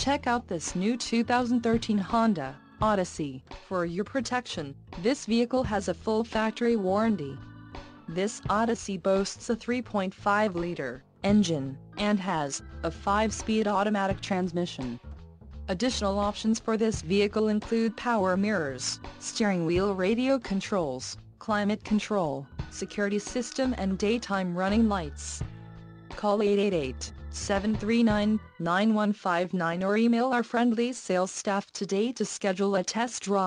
Check out this new 2013 Honda Odyssey. For your protection, this vehicle has a full factory warranty. This Odyssey boasts a 3.5-liter engine, and has a 5-speed automatic transmission. Additional options for this vehicle include power mirrors, steering wheel radio controls, climate control, security system and daytime running lights. Call 888-739-9159 or email our friendly sales staff today to schedule a test drive.